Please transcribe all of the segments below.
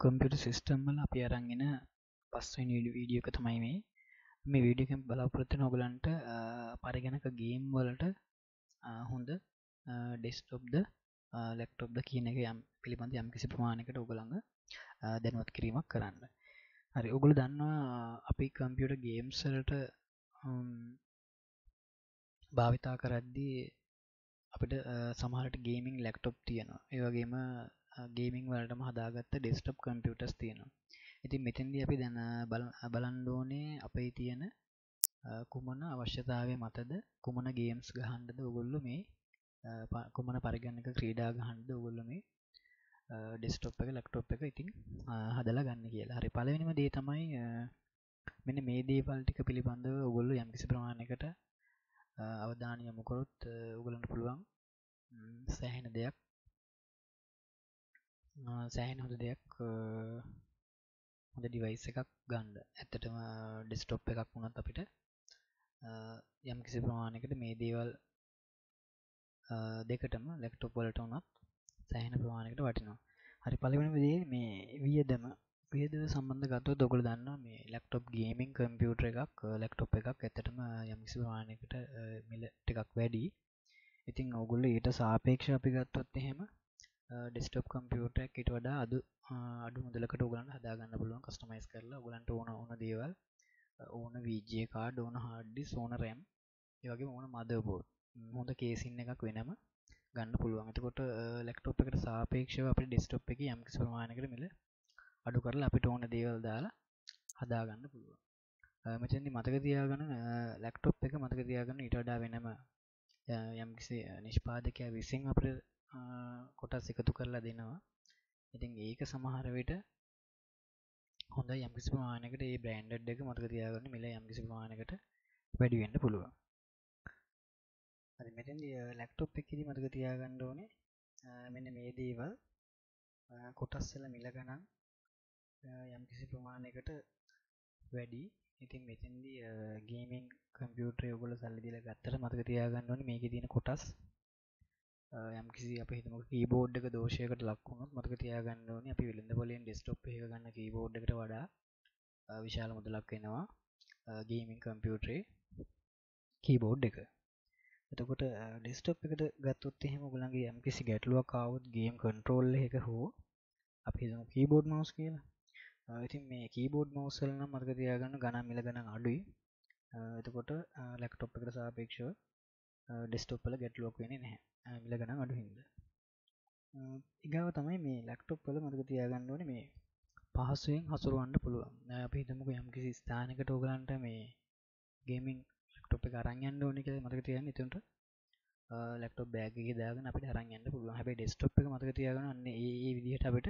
Computer system වල අපි අරන් එන පස්වෙනි වීඩියෝ එක තමයි මේ මේ වීඩියෝ එකෙන් බලාපොරොත්තු වෙන ඔයගලන්ට පරිගණක ගේම් වලට හොඳ ඩෙස්ක්ටොප්ද ලැප්ටොප්ද කියන එක යම් පිළිබඳ යම් කිසි ප්‍රමාණයකට ඔයගලඟ දැනුවත් කිරීමක් කරන්න. හරි ඔයගොල්ලෝ දන්නවා අපි කම්පියුටර් ගේම්ස් වලට භාවිතා කරද්දී අපිට සමහරට ගේමින් ලැක්ටොප් තියෙනවා ඒ වගේම ගේමිං වලටම හදාගත්ත ඩෙස්ටප් කම්පියුටර්ස් තියෙනවා. ඉතින් මෙතෙන්දී අපි දැන බලන්න ඕනේ අපේ තියෙන කුමන අවශ්‍යතාවය මතද? කුමන ගේම්ස් ගහන්ඩද ඔගොල්ලු මේ කුමන පරිගන්නක ක්‍රීඩා ගහන්ඩ ඔගොල්ල මේ ඩෙස්ටොප් එක ලක්ටොප් එක ඉතින් හදලා ගන්න කියලා. හරි පලවෙනිම දේ තමයි මෙන්න මේ දේවල් ටික පිළිබඳව ඔගොල්ලු යම්කිසි ප්‍රමාණයකට අවධානය යොමුකොරොත් උගලන්ට පුළුවන් සෑහෙන දෙයක් සෑහෙන හොඳ දෙයක් හොඳ ඩිවයිස් එකක් ගණ්ඩ ඇත්තටම ඩිස්ටොප් එකක් වුණත් අපිට යම් කිසි ප්‍රමාණයකට මේ දේවල් දෙකටම ලෙක්ටොප් වලට වනත් සෑහෙන ප්‍රමාණයකට වටිනවා. හරි පලිවෙන දේ මේ වියදම වියද සම්බන්ධ ගත්ව දොකළ දන්න මේ ලෙක්ටොප් ගේමින් කම්පියුටර එකක් ලෙක්ටොප් එකක් ඇතටම යම්කිසි ප්‍රමාණයකට මිල ටිකක් වැඩි ඉතින් ඔගුල්ල ඊට සාපේක්ෂ අපි ගත්තොත් එහෙම ඩෙස්ටප් කම්පියුට එකට වඩා අදු අඩු මුදලකට ඔගලන් හදාගන්න පුළුවන් කස්ටමයිස් කරලා ඔගලන්ට ඕන ඕන දේවල්. ඕන වීජය කාඩ ඕන හාඩ්ඩි සෝන රැම් ඒවගේ ඕන මදබෝඩ් හොඳ කේසින්න එකක් වෙනම ගන්න පුළුවන්. එතකොට ලෙක්ටොප් එකට සාපේක්ෂව අපි ඩෙස්ටොප් එක යම් සමානකට මිල අඩු කරලා අපිට ඕන දේවල් දාලා හදාගන්න පුළුවන්. මෙතැදි මතක තියාගන්න ලැක්ටොප් එක මතක තියාගන්න ඉට වඩා වෙනම යම්කිසි නිෂ්පාදකයා විසින් අපට කොටස් එකතු කරලා දෙනවා. ඉතින් ඒක සමහර විට හොඳ යම්කිසි ප්‍රමාණයකට ඒ බ්‍රෑන්ඩ් එක මතක තියාගන්න මිල යම්කිසි ප්‍රමාණයකට වැඩි වෙන්න පුළුවන්. හරි මෙතෙන්දී ලැප්ටොප් එකේදී මතක තියාගන්න ඕනේ මෙන්න මේ දේවල්. කොටස් වල මිල ගණන් යම්කිසි ප්‍රමාණයකට වැඩි. ඉතින් මෙතෙන්දී ගේමින් කම්පියුටර් ඔයගොල්ලෝ සල්ලි දීලා ගත්තට මතක තියාගන්න ඕනේ මේකේ තියෙන කොටස්. යම් කිසි අප හිතම කීබෝඩ් එක දෝෂයකට ලක්වුණොත් මතක තියාගන්න ඕනේ? අපි වෙළඳ පොලෙන් ඩෙස්ක්ටොප් එක ගන්න කීබෝඩ් එකට වඩා විශාල මුදලක් වෙනවා ගේමින් කම්පියුටරේ කීබෝඩ් එක. එතකොට ඩෙස්ටොප් එකට ගත්තොත් එහෙම ඔයගලන්ගේ යම් කිසි ගැටලුවක් ආවොත් ගේම් කන්ට්‍රෝල් එක හෝ අපි හිතමු කීබෝඩ් මවුස් කියලා. ඉතින් මේ කීබෝඩ් මවුස් වල නම් මතක තියාගන්න? ගණන් මිල ගණන් අඩුයි. එතකොට ලැප්ටොප් එකට සාපේක්ෂව ඩෙස්ටොප් වල ගැටලුවක් වෙන්නේ නැහැ. මිල ගණන් අඩු හින්ද. ඉගාව තමයි මේ ලැක්ටොප් වල මතක තියාගන්න ඕනේ මේ පහසුවෙන් හසුරුවන්න පුළුවන්. අපි හිතමුකෝ යම්කිසි ස්ථානයකට ඕගලන්ට මේ ගේමින් ලැප්ටොප් එක අරන් යන්න ඕනේ කියලා මතක තියාගන්න. එතනට ලැප්ටොප් බෑග් එකේ දාගෙන අපිට අරන් යන්න පුළුවන්. හැබැයි ඩෙස්ක්ටොප් එක මතක තියාගන්න අන්න ඒ ඒ විදිහට අපිට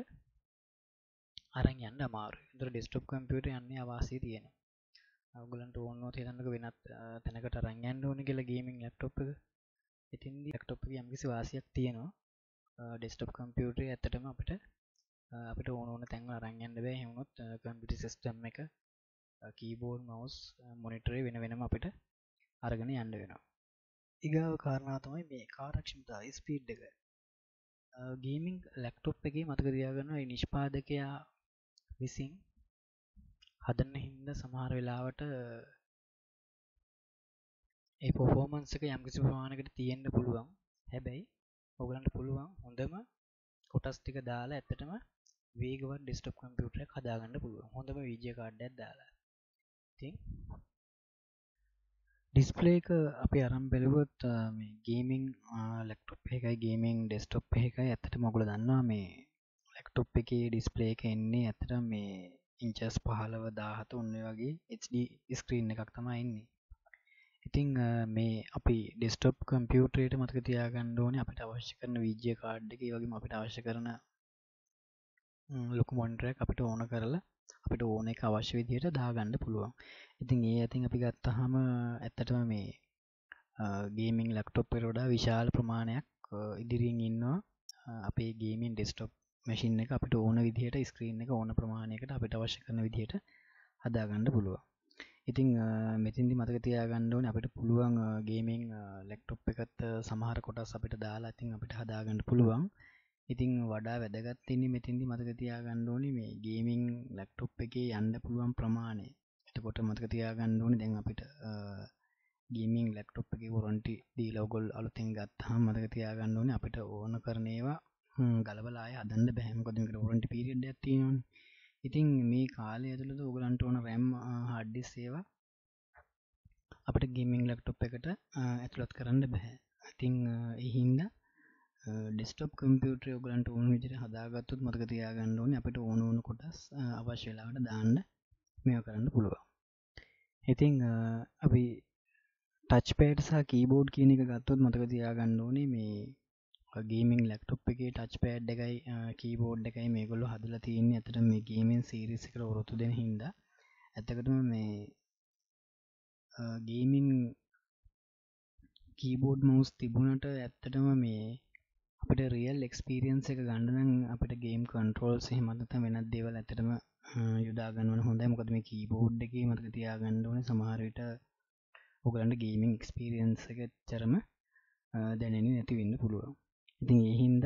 අරන් යන්න අමාරුයි. ඒතර ඩෙස්ක්ටොප් කම්පියුටර් යන්නේ අවාසිය තියෙනවා. ඔයගලන්ට ඕන නම් හිතන්නක වෙනත් තැනකට අරන් යන්න ඕනේ කියලා ගේමින් ලැප්ටොප් එක. ඉතින්දි ලැප්ටොප් එක යම්කිසි වාසියක් තියෙනවා. ඩෙස්ක්ටොප් කම්පියුටරේ ඇත්තටම අපිට අපිට ඕන ඕන තැන්වල අරන් යන්න බෑ. එහෙම වුණොත් කම්පියුටර් සිස්ටම් එක කීබෝඩ් මවුස් මොනිටරේ වෙන වෙනම අපිට අරගෙන යන්න වෙනවා. ඊගාව කාරණා තමයි මේ කාර්යක්ෂමතාවයි ස්පීඩ් එක. ගේමින් ලැප්ටොප් එකේ මතක තියාගන්න මේ නිෂ්පාදකයා විසින් හදන්න හින්දා සමහර වෙලාවට ඒ පොෆෝමන්ස් එක යම්කිසි ප්‍රමාණයකට තියෙන්න පුළුවන්. හැබැයි ඔයගලන්ට පුළුවන් හොඳම කොටස් ටික දාලා ඇත්තටම වේගවත් ඩෙස්ක්ටොප් කම්පියුටර් එකක් හදාගන්න පුළුවන්. හොඳම වීඩියෝ කාඩ් එකක් දාලා. ඉතින් ඩිස්ප්ලේ එක අපි අරන් බැලුවොත් මේ ගේමින් ලැප්ටොප් එකයි ගේමින් ඩෙස්ක්ටොප් එකයි ඇත්තටම ඔයගොල්ලෝ දන්නවා මේ ලැප්ටොප් එකේ ඩිස්ප්ලේ එක එන්නේ ඇත්තටම මේ ඉන්චස් 15 17 ඔන්න වගේ HD ස්ක්‍රීන් එකක් තමයි ඉන්නේ. ඉතිං මේ අපි ඩෙස්ටොප් කම්පියුටරේට මතක තියාගන්න ඕනේ අපිට අවශ්‍ය කරන විජ්‍ය කාඩ් එක. වගේ අපිට අවශ්‍ය කරන ලොකු මොන්ටරයක් අපිට ඕන කරලා අපිට ඕන එක අවශ්‍ය විදිහට දාගන්න පුළුවන්. ඉතින් ඒ ඇතින් අපි ගත්තහම ඇත්තටම මේ ගේමින් ලක්ටොප් පෙරෝඩා විශාල ප්‍රමාණයක් ඉදිරියෙන් ඉන්නවා. අපේ ගේමින් ඩෙස්ටොප් මැසින් එක අපිට ඕන විදිහට ස්ක්‍රීන් එක ඕන ප්‍රමාණයකට අපිට අවශ්‍ය කරන විදිහට හදාගන්න පුළුවන්. ඉතිං මෙතින්දි මතක තියාගන්න ඕනේ අපිට පුළුවන් ගේමින් ලෙක්ටොප් එකත් සමහර කොටස් අපිට දාලා ඉතින් අපිට හදාගන්න පුළුවන්. ඉතිං වඩා වැදගත්තින්නේ මෙතින්දි මතකතියා ගණ්ඩෝනි මේ ගේමිං ලැක්ටොප් එකේ යන්න පුළුවන් ප්‍රමාණය. එතකොට මතකතියා ගණ්ඩෝනි දැන් අපිට ගේමිං ලැක්ටොප් එක වොරන්ටි දී ලෝගොල් අලුතින් ගත්හා මතකතියා ගණ්ඩෝන අපිට ඕන කරනේවා ගලබලාය අදන්න බැහමකොදකට වොරන්ටි පිරිඩ් ඇතිවන ඉතින් මේ කාලය ඇතුළද ඔගලන්ට ඕන රැම් හඩ්ඩි සේවා අපට ගේමිං ලක්ටොප් එකට ඇතුළත් කරන්න බැහැ ඉතිං එහින්ද ඩෙස්ටප් කම්පියුටර ඔගලන්ට ඕන විදිර හදාගත්තුත් මතක තියාගන්න ඕන අපිට ඕන ඕන කොටස් අවශ්‍ය වෙලාවට දාන්න මෙ කරන්න පුළුවන්. ඉතිං අපි ටච් පේට සහ කීබෝඩ් කියන එක ගත්තොත් මතක තියාගන්න ඕනේ මේ ගේමින් ලක්ටොප් එක ටච් පෑඩ් එකයි කීබෝඩ් එකයි මේ ගොල්ලු හදලා තියන්නේ. ඇතට මේ ගේමෙන් සිරිස කර ඔරොත්තු දෙන හින්ද. ඇතකටම මේ ගේමින් කීබෝඩ් මවස් තිබුණට ඇත්තටම මේ අපට රියල් එක්ස්පිරියන්ස එක ගණඩන අපට ගේම් කන්ට්‍රෝල් සහමතත වෙනත් දේවල් ඇතටම යුදාගන්නවන හොඳයි. මොකද මේ කීබෝඩ් එක මතක තියාගණ්ඩුවන සමහරවිට ඔගලන්ට ගේමින් එක්ස්පිරියන්ස එක චරම දැනෙන නැති වෙන්න පුළුවන්. ඉතින් එහින්ද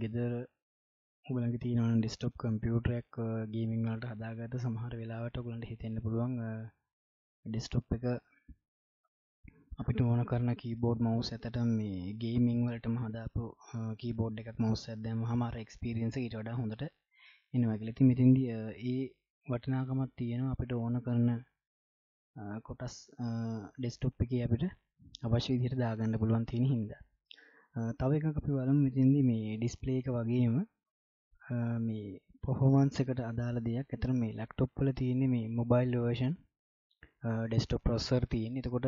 ගෙදර උගලගේ තියන ඩිස්ටප් කම්පියුටරක් ගේමිං වලට හදාගත සමහර වෙලාවට ඔගලන්ට හිතෙන්න්න පුළුවන් ඩිස්ටොප් එක අපිට ඕන කරන කීබෝඩ් මවස් ඇතට මේ ගේමිං වලටම හදාපු කීබෝඩ් එකක් මවස් ඇදම හමර එක්ස්පිරියන්ස ඊට වඩා හොඳට එනවගලති මෙතින්ද ඒ වටිනාකමත් තියෙනවා අපිට ඕන කරන කොටස් ඩෙස්ටොප් එක අපිට අවශ්‍ය විදිහට දාගන්න පුළුවන් තියෙන හින්ද. තව එක අපි වලම් මෙතින්දි මේ ඩිස්පලේ එක වගේම මේ පොහොමන්සකට අදාළ දෙයක්. ඇතර මේ ලක්ටොප්පල තියෙන්නේ මේ මොබයිල් වර්ෂන් ඩෙස්ටෝ ප්‍රොස්සර් තියෙන් එතකොට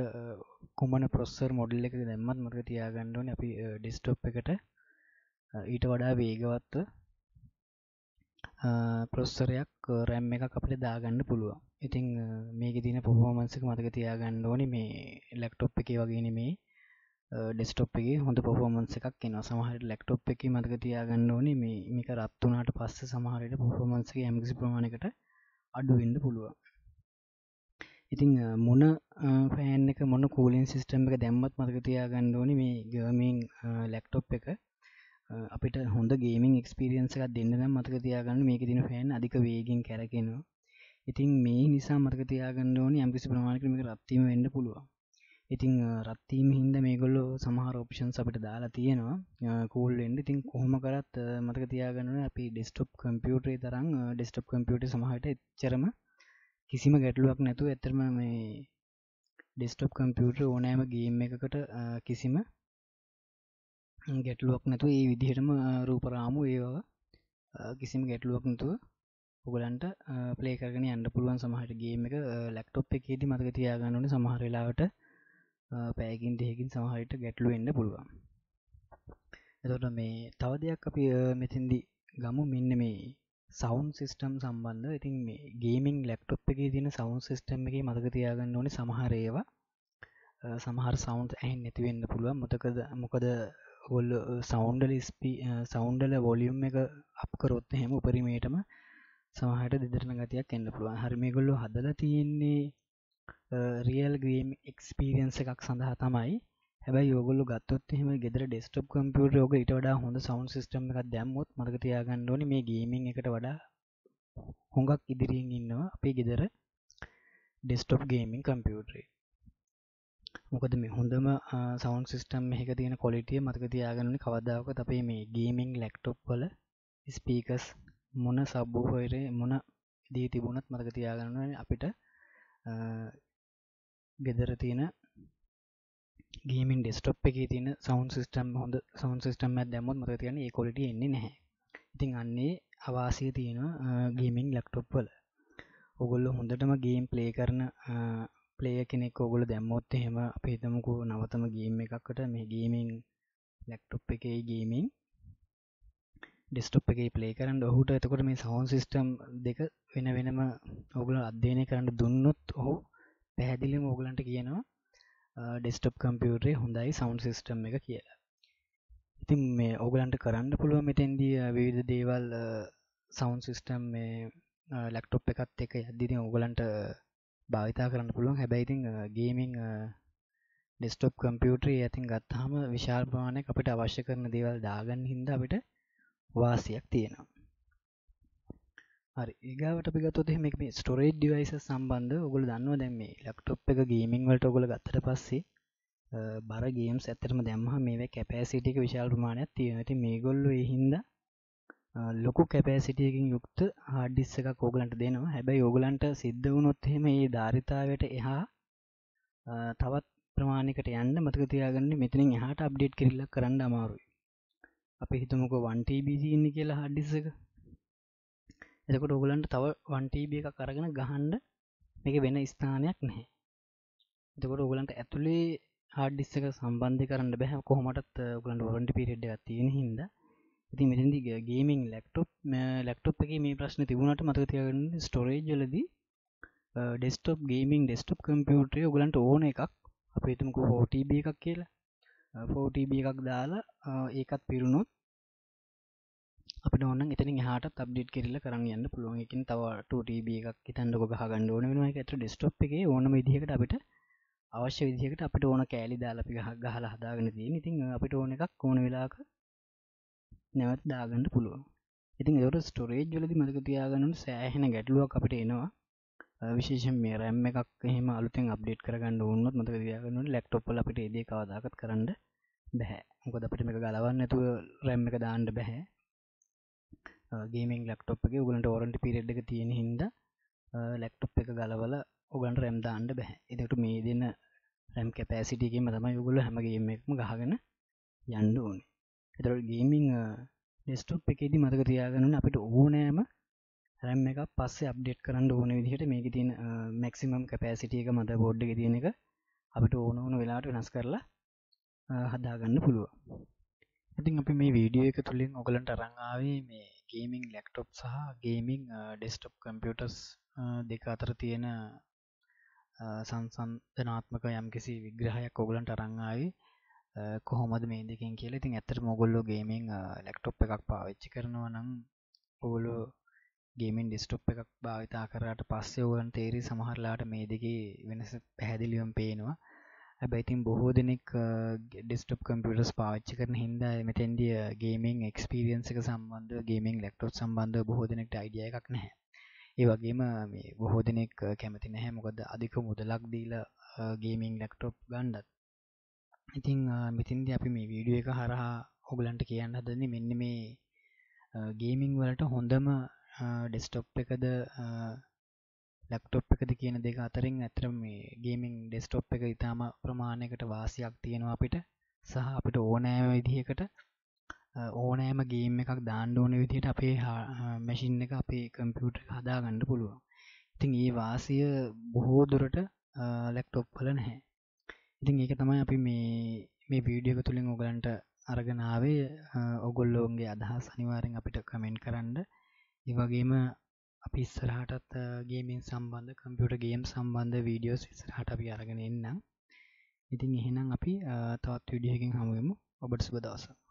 කුමන ප්‍රොස්සර් මොඩල් එක දැම්මත් මක තියාගණ්ඩුවන අපි ඩිස්ටොප් එකට ඊට වඩා වේගවත්ව ප්‍රොස්සරයක් රැම් එක අපට දාගන්න පුළුවන්. ඉතිං මේක තින පොහෝමන්සක මතක තියාගන්න ඕනි. මේ ලැක්ටොප් එක වගෙන මේ ඩෙස්ටොප් එක හොඳ පොහෝමන්ස එකක් එන සමහට ලැක්ටොප් එක මතක තියාගන්න ඕනි මේ මේක රත්තුනාට පස්ස සමහරයට පොහෝමන්සගේ ඇමකිසි ප්‍රමාණකට අඩුවෙන්ඩ පුළුවන්. ඉතිං මොන පෑන් එක මොන කූලින් සිිස්ටම් එක දැම්මත් මතක තියාගන්න ඕනි මේ ගමින් ලැක්ටොප් එක. අපිට හොඳ ගේමින් එක්ස්පිරියන්ස එකක් දෙන්න නම් මතක තියාගන්න මේක තින ෆෑන් අධික වේගෙන් කැරකෙනවා. ඉතින් මේ නිසා මතක තියාගන්න ඕනි ඇම්කිසි ප්‍රමාණකම රත්වීම වෙන්න පුළුවන්. ඉතිං රත්වීම හින්ද මේගොල්ලෝ සමහර ඔප්ෂන් අපිට දාලා තියෙනවා. කූල්ෙන්ඩ ඉතින් කොහොම කරත් මතක තියාගන්න අපි ඩෙස්ටප් කම්පියුටරේ තරම් ඩෙස්ටප් කම්පියට සමහට එච්චරම කිසිම ගැටලුවක් නැතු ඇතරම මේ ඩෙස්ටප් කම්පියුටර් ඕනෑම ගේම් එකකට කිසිම ගැටලුවක් නැතු ඒ විදිහටම රූපරාමු ඒවා කිසිම ගැටලුවක් නැතුව ඔගලන්ට පලේකරගෙන අන්න පුළුවන් සමහට ගේම එක. ලැක්ටොප් එකේද මතක තියාගන්නන සමහරලාවට පෑකින් දෙහකින් සමහට ගැටලු එන්න පුළුවන්. එතොට මේ තව දෙයක් අපි මෙතින්දි ගමු. මෙන්න මේ සෞන්් සිිස්ටම් සම්බන්ධ ඉතින් මේ ගේමින් ලැප්ටොප් එක තින සෞන්් සිිස්ටම් එක මතක තියාගන්න ඕනි සමහරේවා සමහර සෞන්් ඇන් නැතිවෙන්න පුළුවන්. මොතකද මොකද හොල් සෞන්ඩල ස්පි සෞන්ඩල වොලියම් එක අපකරොත්ත හැම උපරිමේටම සමහට දෙදරන ගතියක් එන්න පුළුවන්. හරිමගොල්ලු හදල තියෙන්නේ රියල් ග්‍රීම් එක්ස්පිරියන්ස එකක් සඳහා තමයි. හැබයි යෝගොල්ල ගත්තොත් එහම ගෙදර ඩෙස්ටප් කම්පියට යෝග ඉට වඩා හොඳ සවන් සිස්ටම් එකක් දැම්මොත් මතක තියාගන්නඩෝන මේ ගේමින් එකට වඩා හොඟක් ඉදිරියෙන් ඉන්නවා අපේ ගෙදර ඩෙස්ටප් ගේමින් කම්පියුටරේ මොකද මේ හොඳම සවන් සිිස්ටම් එක තියෙන කොලිටිය මතක තියාගන්න කවදාවක අපේ මේ ගේමිං ලැක්ටොප් වල ස්පීකස් මොන සබ්බූ හොයරේ මොන දී තිබුණත් මතක තියාගන්න අපිට. ගෙදර තියෙන ගේමින් ඩෙස්ටොප් එක තින සවන් සිිටම් හොඳ සවන් සිිටම් දැමුත් මත තියන ඒ කොලිට එන්නේ නැහැ. ඉතින් අන්නේ අවාසය තියෙන ගේමින් ලක්ටොප් වල. ඔගොල්ල හොඳටම ගේම් ප්ලේ කරන ප්ලේ කෙනෙක් ඔගොල දැම්මොත් එහෙම අපේතමකු නවතම ගේම් එකක්කට මේ ගේමින් ලැක්ටොප් එකයි ගේමින් ඩෙස්ටොප් එක ප්ලේ කරන්න. ඔහුට එතකොට මේ සවන් සිිස්ටම් දෙක වෙන වෙනම ඔගුල අධ්‍යයනය කරන්න දුන්නොත් ඔහු පැහැදිලිම ඔගලන්ට කියනවා ඩෙස්ටප් කම්පියුටරේ හොඳයි සෞන්් සිිස්ටම් එක කියලා. ඉතින් මේ ඕගලන්ට කරන්න පුළුව මෙතැන්දී විවිධ දේවල් සෞන්් සිිස්ටම් මේ ලැක්ටොප් එකත් එක යද්දිති ඕගලන්ට භාවිතා කරන්න පුළුවන්. හැබැයිතින් ගේමිං ඩෙස්ටප් කම්පියුටරේ ඇතින් ගත්තාම විශාල් ප්‍රමාණය අපිට අවශ්‍ය කරන දේවල් දාගන්න හින්ද අපිට වාසියක් තියෙනවා හරි ඒගාවට අපි ගත්තොත් එහෙම මේ ස්ටෝරේජ් ඩිවයිසස් සම්බන්ධව ඔයගොල්ලෝ දන්නවා දැන් මේ ලැප්ටොප් එක ගේමින් වලට ඔයගොල්ලෝ ගත්තට පස්සේ බර ගේම්ස් ඇත්තටම දැම්මහම මේවේ කැපැසිටි එක විශාල ප්‍රමාණයක් තියෙනවා. ඉතින් මේගොල්ලෝ ඒ හින්දා ලොකු කැපැසිටියකින් යුක්ත හાર્ඩ් ඩිස්ක් එකක් ඕගලන්ට දෙනවා. හැබැයි ඕගලන්ට සිද්ධ වුණොත් එහෙම මේ ධාරිතාවයට එහා තවත් ප්‍රමාණයකට යන්න මතක තියාගන්න මෙතනින් එහාට අප්ඩේට් කිරිල්ලක් කරන්න අමාරුයි. අපි හිතමුකෝ 1TB තියෙන්නේ කියලා hard disk එක. එතකොට ඕගලන්ට තව 1TB එකක් අරගෙන ගහන්න මේක වෙන ස්ථානයක් නැහැ. එතකොට ඕගලන්ට ඇතුලේ hard disk එක සම්බන්ධ කරන්න බෑ කොහොමටත් ඕගලන්ට warranty period එකක් තියෙන හින්දා. ඉතින් මෙතෙන්දි ගේමින් ලැප්ටොප් ලැප්ටොප් එකේ මේ ප්‍රශ්නේ තිබුණාට මතක තියාගන්න ස්ටෝරේජ් වලදී ඩෙස්ක්ටොප් ගේමින් ඩෙස්ක්ටොප් කම්පියුටරේ ඔයගලන්ට ඕන එකක් අපි හිතමුකෝ 4TB එකක් කියලා 4TB එකක් දාලා ඒකත් පිරුණොත් අපිට ඕන එතනින් එහාටත් අප්ඩේට් කරලා කරන් යන්න පුළුවන්. ඒකෙන් තව 2TB එකක් හිතන්නකො ගහ ගන්න ඕන වෙනවා. ඒක ඇත්තට ඩෙස්ක්ටොප් එකේ ඕනම විදිහකට අපිට අවශ්‍ය විදිහකට අපිට ඕන කෑලි දාලා අපි ගහ ගහලා හදාගෙන තියෙන. ඉතින් අපිට ඕන එකක් ඕන වෙලාවක නැවත දාගන්න පුළුවන්. ඉතින් ඒකට ස්ටෝරේජ් වලදී මතක තියාගන්න සෑහෙන ගැටලුවක් අපිට එනවා. විශේෂයෙන් මේ RAM එකක් එහෙම අලුතෙන් අප්ඩේට් කරගන්න වුණොත් මතක තියාගන්න ඕනේ ලැප්ටොප් වල අපිට ඒ දේ කවදාකවත් කරන්න බෑ. මොකද අපිට මේක ගලවන්න නැතුව RAM එක දාන්න බෑ. ගේමින් ලැප්ටොප් එකේ ඔයගලන්ට වොරන්ටි පීරියඩ් එක තියෙන හින්දා ලැප්ටොප් එක ගලවලා ඔයගලන්ට RAM දාන්න බෑ. ඒකට මේ දෙන RAM කැපැසිටි එකෙන්ම තමයි ඔයගොල්ලෝ හැම ගේම් එකක්ම ගහගෙන යන්න ඕනේ. ඒතකොට ගේමින් ඩෙස්ක්ටොප් එකේදී මතක තියාගන්න ඕනේ අපිට ඕනෑම රැම් එකක් පස්සේ අප්ඩේට් කරන්න ඕන විදිහට මේක තියෙන මැක්සිමම් කැපැසිටි එක මද බෝඩ් එකේ තියෙන එක අපිට ඕන ඕන වෙලාවට වෙනස් කරලා හදාගන්න පුළුවන්. ඉතින් අපි මේ වීඩියෝ එක තුලින් ඔයගලන්ට අරන් ආවේ මේ ගේමින් ලැප්ටොප් සහ ගේමින් ඩෙස්ක්ටොප් කම්පියුටර්ස් දෙක අතර තියෙන සංසන්දනාත්මක යම්කිසි විග්‍රහයක් ඔයගලන්ට අරන් ආවේ කොහොමද මේ දෙකෙන් කියලා. ඉතින් ඇත්තටම ඔයගොල්ලෝ ගේමින් ලැප්ටොප් එකක් පාවිච්චි කරනවා නම් ඔයගොල්ලෝ ගේමින් ඩිස්ටොප් එකක් භාවිතා කරාට පස්සේ ඕගලන්ට තේරි සමහරලාට මේ දෙකේ වෙනස පැහැදිලිවම පේනවා. හැබැයි ඉතින් බොහෝ දෙනෙක් ඩෙස්ක්ටොප් කම්පියුටර්ස් පාවිච්චි කරන හින්දා මෙතෙන්දී ගේමින් එක්ස්පීරියන්ස් එක සම්බන්ධව ගේමින් ලැප්ටොප් සම්බන්ධව බොහෝ දෙනෙක්ට අයිඩියා එකක් නැහැ. ඒ වගේම මේ බොහෝ දෙනෙක් කැමති නැහැ මොකද අධික මුදලක් දීලා ගේමින් ලැප්ටොප් ගන්නත්. ඉතින් මෙතෙන්දී අපි මේ වීඩියෝ එක හරහා ඔයගලන්ට කියන්න හදන්නේ මෙන්න මේ ගේමින් වලට හොඳම ඩෙස්ටොප් එකද ලැප්ටොප් එකද කියන දෙක අතරින් ඇත්තටම මේ ගේමින් ඩෙස්ක්ටොප් එක ඉතාම ප්‍රමාණයකට වාසියක් තියෙනවා අපිට සහ අපිට ඕනෑම විදිහකට ඕනෑම ගේම් එකක් දාන්න ඕන විදිහට අපේ මැෂින් එක අපේ කම්පියුටර් එක හදාගන්න පුළුවන්. ඉතින් ඒ වාසිය බොහෝ දුරට ලැප්ටොප් වල නැහැ. ඉතින් ඒක තමයි අපි මේ මේ වීඩියෝ එක තුලින් ඔයගලන්ට අරගෙන ආවේ ඔයගොල්ලෝගේ අදහස් අනිවාර්යෙන් අපිට කමෙන්ට් කරන්න. ඒ වගේම අපි ඉස්සරහටත් ගේමින් සම්බන්ධ කම්පියුටර් ගේම් සම්බන්ධ වීඩියෝස් ඉස්සරහට අපි අරගෙන එන්නම්. ඉතින් එහෙනම් අපි තවත් වීඩියෝ එකකින් හමු වෙමු. ඔබට සුබ දවසක්.